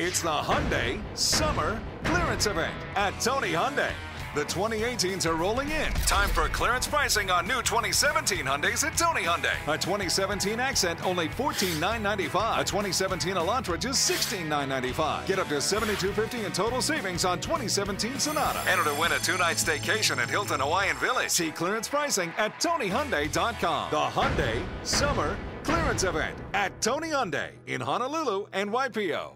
It's the Hyundai Summer Clearance Event at Tony Hyundai. The 2018s are rolling in. Time for clearance pricing on new 2017 Hyundais at Tony Hyundai. A 2017 Accent only $14,995. A 2017 Elantra just $16,995. Get up to $7,250 in total savings on 2017 Sonata. Enter to win a two-night staycation at Hilton Hawaiian Village. See clearance pricing at TonyHyundai.com. The Hyundai Summer Clearance Event at Tony Hyundai in Honolulu and Waipio.